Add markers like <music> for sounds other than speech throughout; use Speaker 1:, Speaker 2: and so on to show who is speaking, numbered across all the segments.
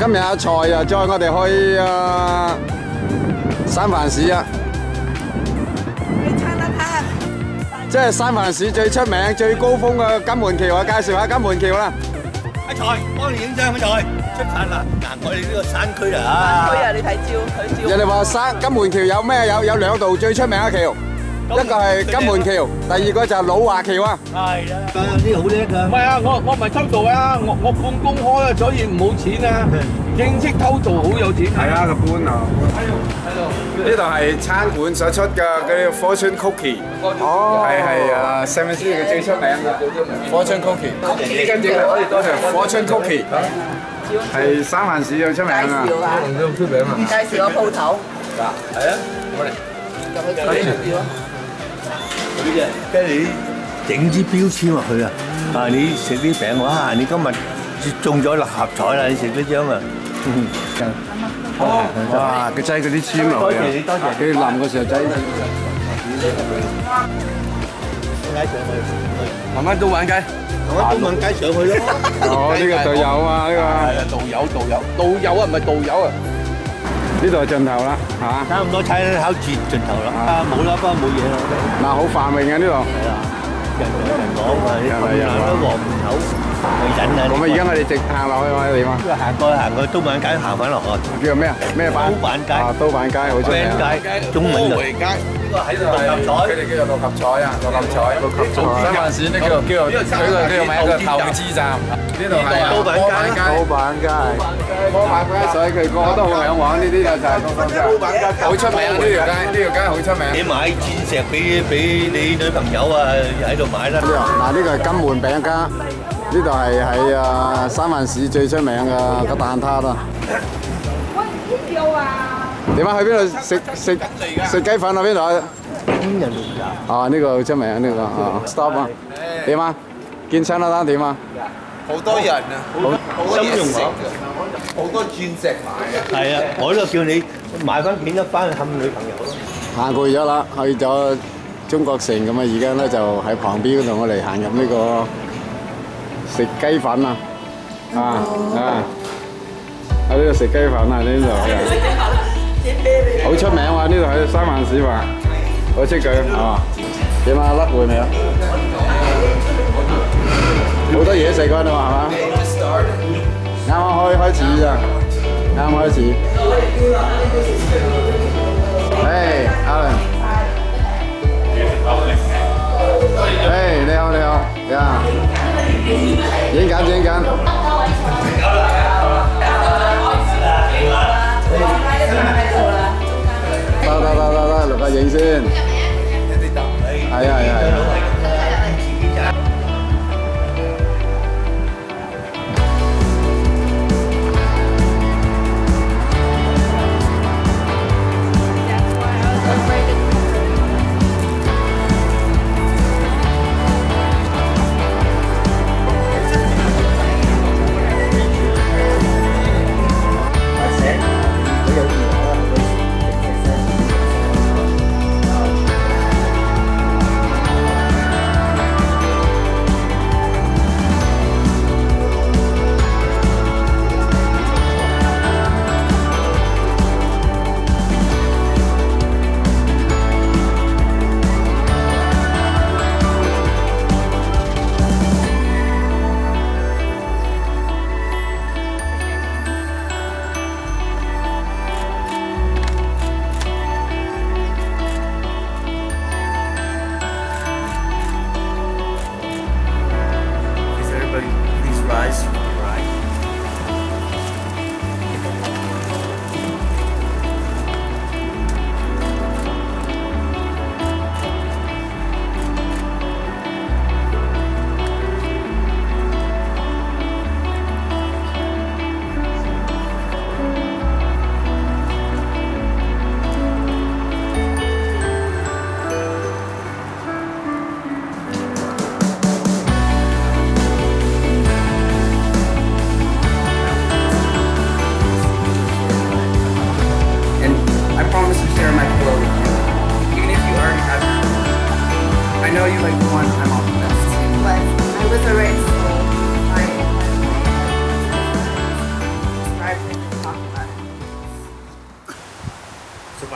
Speaker 1: 今日阿財又載我哋去啊三藩市啊，
Speaker 2: 去撐一撐。
Speaker 1: 即係三藩市最出名、最高峰嘅金門橋啊！介紹下金門橋啦。
Speaker 3: 阿財，幫你影張阿財，出產啦！嗱，我哋呢個山區啊，
Speaker 2: 山區啊，你睇照，佢照。
Speaker 1: 人哋話山金門橋有咩？有有兩道最出名嘅橋，一個係金門橋，第二個就係老華橋啊。
Speaker 3: 係啦，呢個好叻㗎。
Speaker 4: 唔係啊，我我唔係偷渡啊，我我半公開啊，所以唔冇錢啊。正式偷渡好有錢。
Speaker 1: 係啊，個搬啊。呢度係餐館所出嘅嗰啲 fortune cookie，哦，係係啊，Seven Street 嘅最出名嘅 fortune cookie。呢間嘢可以多謝 fortune cookie，係三藩市最出名啊。
Speaker 2: 介紹啊，介紹個鋪頭。
Speaker 3: 係啊，我哋
Speaker 2: 入去睇住咯。
Speaker 3: 跟住你整支標籤落去啊！啊，你食啲餅，哇！你今日中咗六合彩啦！你食呢張啊！
Speaker 1: 哇！佢擠嗰啲籤落去啊！
Speaker 3: 多謝你，多謝。
Speaker 1: 佢淋嘅時候擠。
Speaker 4: 慢慢都玩雞。
Speaker 3: 我都玩街上去咯。
Speaker 1: 哦，呢個隊友啊，呢個。
Speaker 4: 係啊，導遊導遊導遊啊，唔係導遊啊。
Speaker 1: 呢度係盡頭啦，嚇！
Speaker 3: 差唔多踩考絕盡頭啦。啊，冇啦，不過冇嘢啦。
Speaker 1: 嗱，好繁榮啊呢度。
Speaker 3: 係啦，人來人往啊，啲咁樣都黃門口去引啊。
Speaker 1: 咁啊，而家我哋直行落去或者點啊？
Speaker 3: 行過行過都板街行翻落去。
Speaker 1: 叫做咩啊？咩板？
Speaker 3: 刀板街。
Speaker 1: 啊，刀板街好出名。
Speaker 3: 街，中文嘅。
Speaker 4: 街。
Speaker 3: 呢個喺度六合彩。
Speaker 1: 佢哋叫做六合彩啊，六合彩。六合彩。三藩市呢叫做叫做佢個叫做名叫投資站。呢度係
Speaker 3: 高板街。
Speaker 1: 高板街。高板街，所以佢個個都好向往呢啲就就係高板街。刀板街好出名啊！呢條街呢條街好出名。
Speaker 3: 你買鑽石俾俾你女朋友啊，喺度買啦。
Speaker 1: 嗱，呢個係金門餅家，呢度係喺啊三藩市最出名嘅個蛋撻啦。點啊？去邊度食食食雞粉啊？邊度啊？
Speaker 3: 邊人嚟㗎？
Speaker 1: 啊，呢個好出名，呢個啊，stop 啊，點啊？見親啦單點啊？
Speaker 5: 好多人啊，好多
Speaker 3: 金融
Speaker 5: 嘢食啊，好多鑽石買啊！
Speaker 3: 係啊，我都叫你買翻片一翻去氹女朋友咯。
Speaker 1: 行過咗啦，去咗中國城咁啊，而家咧就喺旁邊嗰度，我哋行入呢個食雞粉啊，啊啊！喺呢度食雞粉啊，呢度好出名喎！呢度喺三藩市話，好識佢啊！點啊？甩會未啊？好多嘢食㗎你話係嘛？啱啱開開始咋，啱啱開始。诶，阿伦。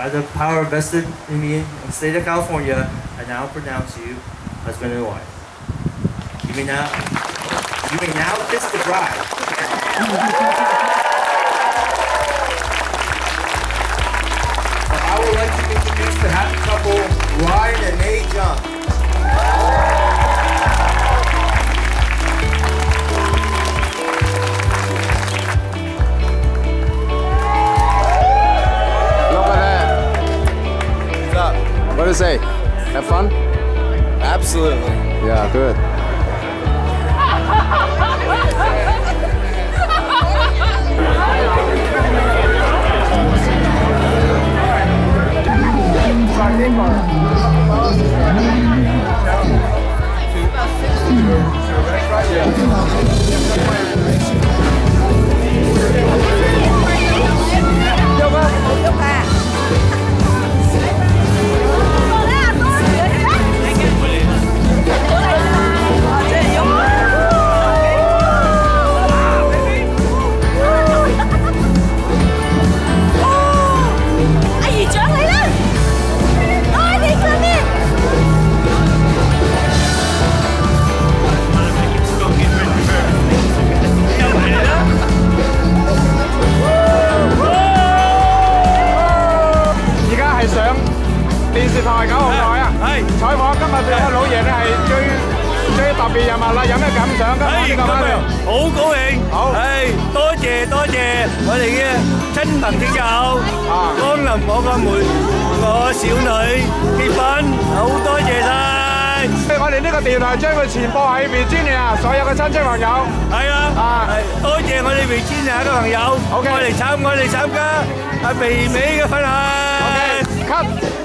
Speaker 6: By the power vested in me in the state of California, I now pronounce you husband and wife. You may now, you may now kiss the bride. <laughs>
Speaker 1: What do you say? Have fun?
Speaker 5: Absolutely.
Speaker 1: Yeah, good. <laughs> 採訪今日兩個老爺咧係最最特別人物啦，有咩感想？今
Speaker 3: 哎
Speaker 1: 日呢個晚上
Speaker 3: 好高興，
Speaker 1: 好
Speaker 3: 係多謝多謝我哋嘅親朋戚友
Speaker 1: 啊
Speaker 3: 光臨我個妹我小女結婚，好多謝晒。
Speaker 1: 我哋呢個電台將佢傳播喺 Virginia 所有嘅親戚朋友。
Speaker 3: 係啊，
Speaker 1: 啊
Speaker 3: 係多謝我哋維堅亞嘅朋友我哋參我哋參加阿肥美嘅婚禮。
Speaker 1: OK，cut。